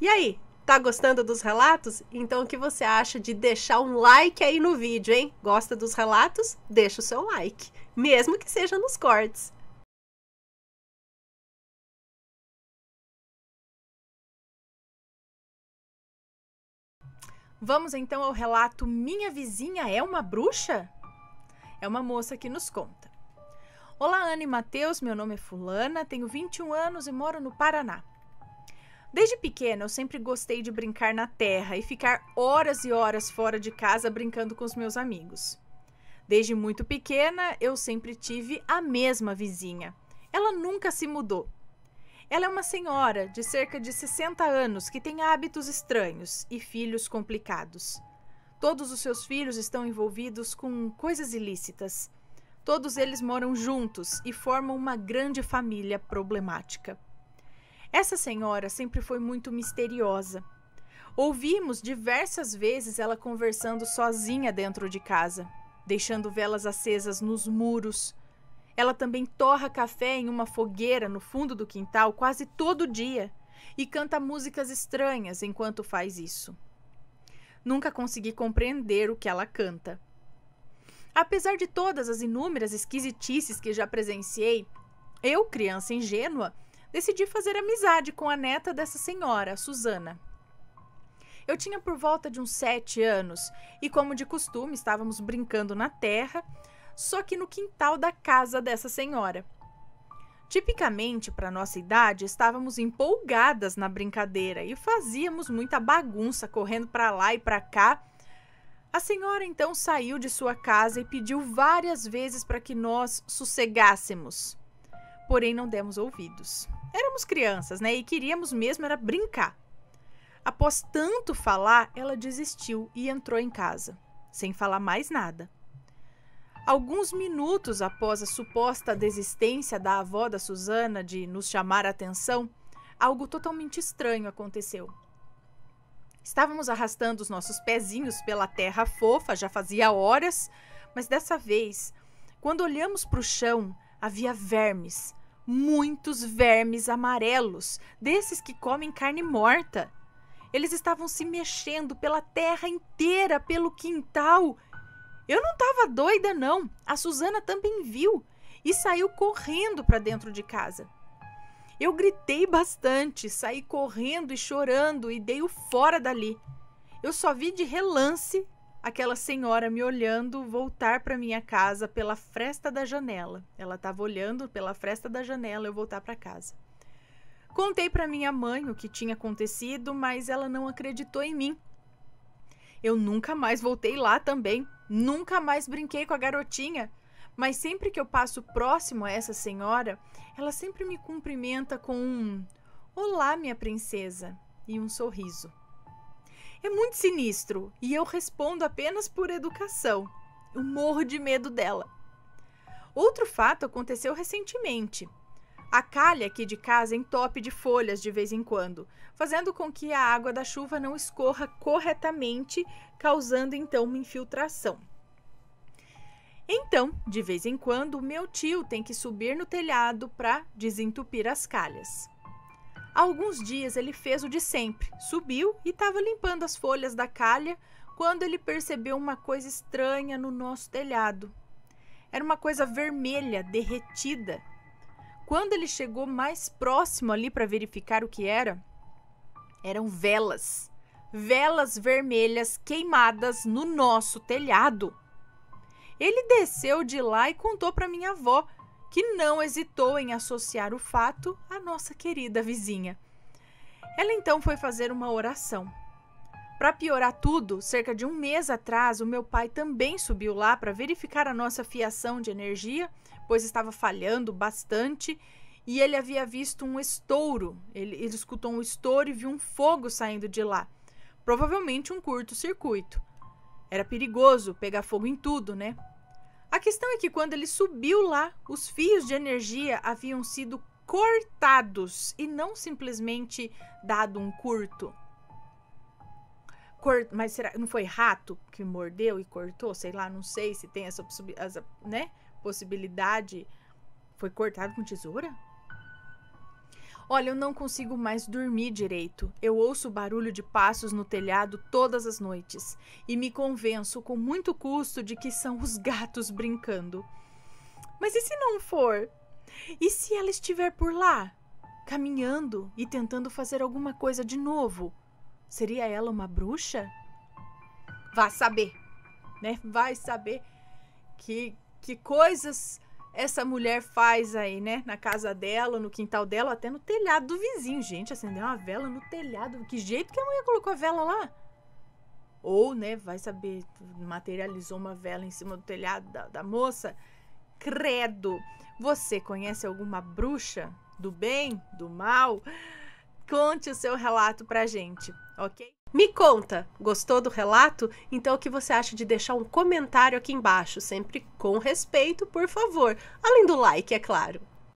E aí, tá gostando dos relatos? Então o que você acha de deixar um like aí no vídeo, hein? Gosta dos relatos? Deixa o seu like, mesmo que seja nos cortes. Vamos então ao relato Minha Vizinha é uma Bruxa? É uma moça que nos conta. Olá, Ana e Matheus, meu nome é Fulana, tenho 21 anos e moro no Paraná. Desde pequena, eu sempre gostei de brincar na terra e ficar horas e horas fora de casa brincando com os meus amigos. Desde muito pequena, eu sempre tive a mesma vizinha. Ela nunca se mudou. Ela é uma senhora de cerca de 60 anos que tem hábitos estranhos e filhos complicados. Todos os seus filhos estão envolvidos com coisas ilícitas. Todos eles moram juntos e formam uma grande família problemática. Essa senhora sempre foi muito misteriosa. Ouvimos diversas vezes ela conversando sozinha dentro de casa, deixando velas acesas nos muros, ela também torra café em uma fogueira no fundo do quintal quase todo dia e canta músicas estranhas enquanto faz isso. Nunca consegui compreender o que ela canta. Apesar de todas as inúmeras esquisitices que já presenciei, eu, criança ingênua, decidi fazer amizade com a neta dessa senhora, Susana. Eu tinha por volta de uns sete anos e, como de costume, estávamos brincando na terra só que no quintal da casa dessa senhora. Tipicamente, para nossa idade, estávamos empolgadas na brincadeira e fazíamos muita bagunça correndo para lá e para cá. A senhora então saiu de sua casa e pediu várias vezes para que nós sossegássemos. Porém, não demos ouvidos. Éramos crianças, né? E queríamos mesmo era brincar. Após tanto falar, ela desistiu e entrou em casa, sem falar mais nada. Alguns minutos após a suposta desistência da avó da Susana de nos chamar a atenção, algo totalmente estranho aconteceu. Estávamos arrastando os nossos pezinhos pela terra fofa já fazia horas, mas dessa vez, quando olhamos para o chão, havia vermes, muitos vermes amarelos, desses que comem carne morta. Eles estavam se mexendo pela terra inteira, pelo quintal eu não estava doida, não. A Suzana também viu e saiu correndo para dentro de casa. Eu gritei bastante, saí correndo e chorando e dei o fora dali. Eu só vi de relance aquela senhora me olhando voltar para minha casa pela fresta da janela. Ela estava olhando pela fresta da janela eu voltar para casa. Contei para minha mãe o que tinha acontecido, mas ela não acreditou em mim. Eu nunca mais voltei lá também. Nunca mais brinquei com a garotinha, mas sempre que eu passo próximo a essa senhora, ela sempre me cumprimenta com um Olá, minha princesa, e um sorriso. É muito sinistro e eu respondo apenas por educação. Eu morro de medo dela. Outro fato aconteceu recentemente. A calha aqui de casa entope de folhas de vez em quando, fazendo com que a água da chuva não escorra corretamente, causando então uma infiltração. Então, de vez em quando, meu tio tem que subir no telhado para desentupir as calhas. Alguns dias ele fez o de sempre, subiu e estava limpando as folhas da calha quando ele percebeu uma coisa estranha no nosso telhado. Era uma coisa vermelha, derretida, quando ele chegou mais próximo ali para verificar o que era, eram velas. Velas vermelhas queimadas no nosso telhado. Ele desceu de lá e contou para minha avó, que não hesitou em associar o fato à nossa querida vizinha. Ela então foi fazer uma oração. Para piorar tudo, cerca de um mês atrás, o meu pai também subiu lá para verificar a nossa fiação de energia pois estava falhando bastante e ele havia visto um estouro. Ele, ele escutou um estouro e viu um fogo saindo de lá. Provavelmente um curto-circuito. Era perigoso pegar fogo em tudo, né? A questão é que quando ele subiu lá, os fios de energia haviam sido cortados e não simplesmente dado um curto. Mas será não foi rato que mordeu e cortou? Sei lá, não sei se tem essa, essa né? possibilidade foi cortado com tesoura? Olha, eu não consigo mais dormir direito. Eu ouço barulho de passos no telhado todas as noites e me convenço com muito custo de que são os gatos brincando. Mas e se não for? E se ela estiver por lá, caminhando e tentando fazer alguma coisa de novo? Seria ela uma bruxa? Vá saber, né? Vai saber que, que coisas essa mulher faz aí, né? Na casa dela, no quintal dela, até no telhado do vizinho. Gente, acendeu uma vela no telhado. Que jeito que a mulher colocou a vela lá? Ou, né, vai saber, materializou uma vela em cima do telhado da, da moça. Credo! Você conhece alguma bruxa? Do bem? Do mal? Conte o seu relato pra gente, ok? Me conta, gostou do relato? Então o que você acha de deixar um comentário aqui embaixo, sempre com respeito, por favor, além do like, é claro.